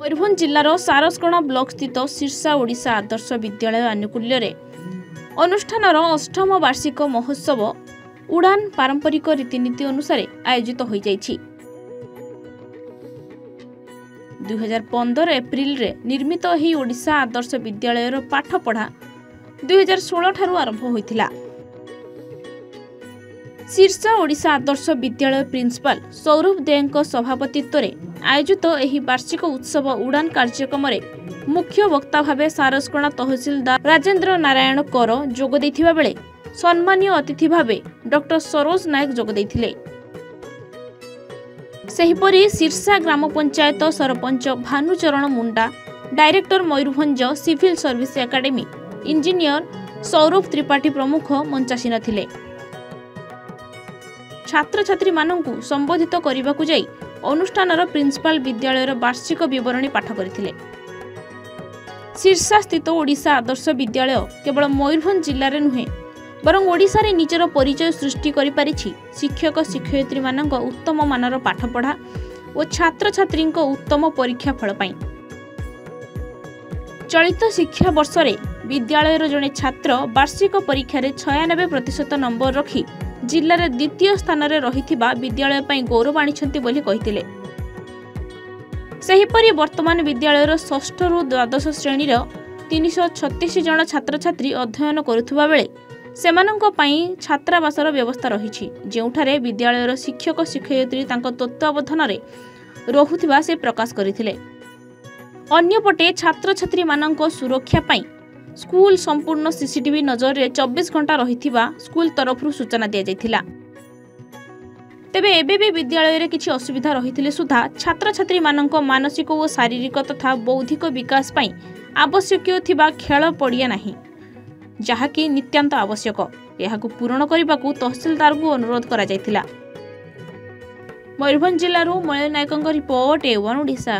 ମୟୂରଭଞ୍ଜ ଜିଲ୍ଲାର ସାରସକଣା ବ୍ଲକସ୍ଥିତ ଶୀର୍ଷା ଓଡ଼ିଶା ଆଦର୍ଶ ବିଦ୍ୟାଳୟ ଆନୁକୂଲ୍ୟରେ ଅନୁଷ୍ଠାନର ଅଷ୍ଟମ ବାର୍ଷିକ ମହୋତ୍ସବ ଉଡ଼ାନ ପାରମ୍ପରିକ ରୀତିନୀତି ଅନୁସାରେ ଆୟୋଜିତ ହୋଇଯାଇଛି। ଦୁଇହଜାର ପନ୍ଦର ଏପ୍ରିଲରେ ନିର୍ମିତ ଏହି ଓଡ଼ିଶା ଆଦର୍ଶ ବିଦ୍ୟାଳୟର ପାଠପଢ଼ା ଦୁଇହଜାର ଷୋହଳ ଠାରୁ ଆରମ୍ଭ ହୋଇଥିଲା। ଶୀର୍ଷା ଓଡ଼ିଶା ଆଦର୍ଶ ବିଦ୍ୟାଳୟ ପ୍ରିନ୍ସିପାଲ ସୌରଭ ଦେଙ୍କ ସଭାପତିତ୍ୱରେ ଆୟୋଜିତ ଏହି ବାର୍ଷିକ ଉତ୍ସବ ଉଡ଼ାନ କାର୍ଯ୍ୟକ୍ରମରେ ମୁଖ୍ୟ ବକ୍ତା ଭାବେ ସାରସକଣା ତହସିଲଦାର ରାଜେନ୍ଦ୍ର ନାରାୟଣ କର ଯୋଗ ଦେଇଥିବା ବେଳେ ସମ୍ମାନୀୟ ଅତିଥି ଭାବେ ଡକ୍ଟର ସରୋଜ ନାୟକ ଯୋଗ ଦେଇଥିଲେ। ସେହିପରି ଶୀର୍ଷା ଗ୍ରାମ panchayat sarpanch Bhanucharan Munda director Mayurbhanj civil service academy engineer Saurabh Tripathi ପ୍ରମୁଖ ମଞ୍ଚାସୀନ ଥିଲେ। ଛାତ୍ରଛାତ୍ରୀମାନଙ୍କୁ ସମ୍ବୋଧିତ କରିବାକୁ ଯାଇ ଅନୁଷ୍ଠାନର ପ୍ରିନ୍ସିପାଲ ବିଦ୍ୟାଳୟର ବାର୍ଷିକ ବିବରଣୀ ପାଠ କରିଥିଲେ। ଶୀର୍ଷାସ୍ଥିତ ଓଡ଼ିଶା ଆଦର୍ଶ ବିଦ୍ୟାଳୟ କେବଳ ମୟୂରଭଞ୍ଜ ଜିଲ୍ଲାରେ ନୁହେଁ ବରଂ ଓଡ଼ିଶାରେ ନିଜର ପରିଚୟ ସୃଷ୍ଟି କରିପାରିଛି ଶିକ୍ଷକ ଶିକ୍ଷୟିତ୍ରୀମାନଙ୍କ ଉତ୍ତମ ମାନର ପାଠପଢ଼ା ଓ ଛାତ୍ରଛାତ୍ରୀଙ୍କ ଉତ୍ତମ ପରୀକ୍ଷା ଫଳ ପାଇଁ। ଚଳିତ ଶିକ୍ଷାବର୍ଷରେ ବିଦ୍ୟାଳୟର ଜଣେ ଛାତ୍ର ବାର୍ଷିକ ପରୀକ୍ଷାରେ ଛୟାନବେ ପ୍ରତିଶତ ନମ୍ବର ରଖି ଜିଲ୍ଲାରେ ଦ୍ୱିତୀୟ ସ୍ଥାନରେ ରହିଥିବା ବିଦ୍ୟାଳୟ ପାଇଁ ଗୌରବ ଆଣିଛନ୍ତି ବୋଲି କହିଥିଲେ। ସେହିପରି ବର୍ତ୍ତମାନ ବିଦ୍ୟାଳୟର ଷଷ୍ଠରୁ ଦ୍ୱାଦଶ ଶ୍ରେଣୀର ତିନିଶହ ଛତିଶ ଜଣ ଛାତ୍ରଛାତ୍ରୀ ଅଧ୍ୟୟନ କରୁଥିବା ବେଳେ ସେମାନଙ୍କ ପାଇଁ ଛାତ୍ରାବାସର ବ୍ୟବସ୍ଥା ରହିଛି। ଯେଉଁଠାରେ ବିଦ୍ୟାଳୟର ଶିକ୍ଷକ ଶିକ୍ଷୟିତ୍ରୀ ତାଙ୍କ ତତ୍ତ୍ୱାବଧାନରେ ରହୁଥିବା ସେ ପ୍ରକାଶ କରିଥିଲେ। ଅନ୍ୟପଟେ ଛାତ୍ରଛାତ୍ରୀମାନଙ୍କ ସୁରକ୍ଷା ପାଇଁ ସ୍କୁଲ ସମ୍ପୂର୍ଣ୍ଣ ସିସିଟିଭି ନଜରରେ ଚବିଶ ଘଣ୍ଟା ରହିଥିବା ସ୍କୁଲ ତରଫରୁ ସୂଚନା ଦିଆଯାଇଥିଲା। ତେବେ ଏବେ ବି ବିଦ୍ୟାଳୟରେ କିଛି ଅସୁବିଧା ରହିଥିଲେ ସୁଦ୍ଧା ଛାତ୍ରଛାତ୍ରୀମାନଙ୍କ ମାନସିକ ଓ ଶାରୀରିକ ତଥା ବୌଦ୍ଧିକ ବିକାଶ ପାଇଁ ଆବଶ୍ୟକୀୟ ଥିବା ଖେଳ ପଡ଼ିଆ ନାହିଁ ଯାହାକି ନିତ୍ୟାନ୍ତ ଆବଶ୍ୟକ। ଏହାକୁ ପୂରଣ କରିବାକୁ ତହସିଲଦାରଙ୍କୁ ଅନୁରୋଧ କରାଯାଇଥିଲା। ମୟୂରଭଞ୍ଜ ଜିଲ୍ଲାରୁ ମଳୟ ନାୟକଙ୍କ ରିପୋର୍ଟ ଏ ଓଡ଼ିଶା